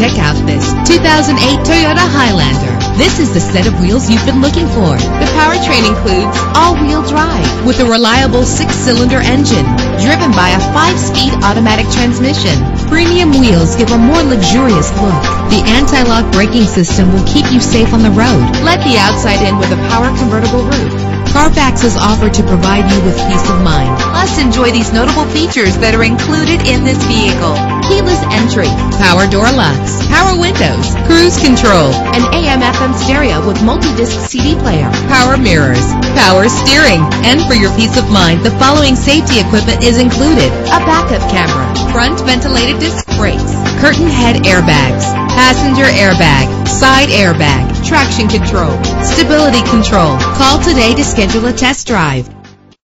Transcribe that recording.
Check out this 2008 Toyota Highlander. This is the set of wheels you've been looking for. The powertrain includes all-wheel drive with a reliable six-cylinder engine driven by a five-speed automatic transmission. Premium wheels give a more luxurious look. The anti-lock braking system will keep you safe on the road. Let the outside in with a power convertible roof. Carfax is offered to provide you with peace of mind. Plus, enjoy these notable features that are included in this vehicle. Keyless entry, power door locks, power windows, cruise control, an AM FM stereo with multi-disc CD player, power mirrors, power steering. And for your peace of mind, the following safety equipment is included. A backup camera, front ventilated disc brakes, curtain head airbags, passenger airbag, side airbag, traction control, stability control. Call today to schedule a test drive.